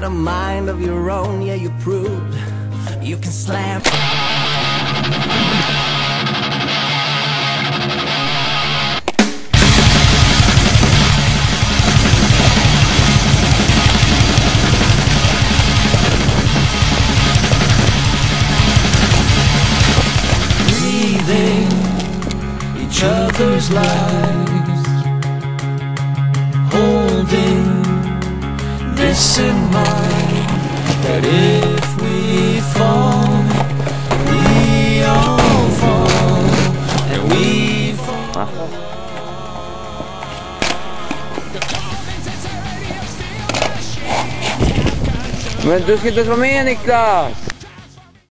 got a mind of your own, yeah, you proved you can slam. Breathing each other's lives, this in mind that if we fall, we all fall, and we fall. Men du ska inte vara med Niklas!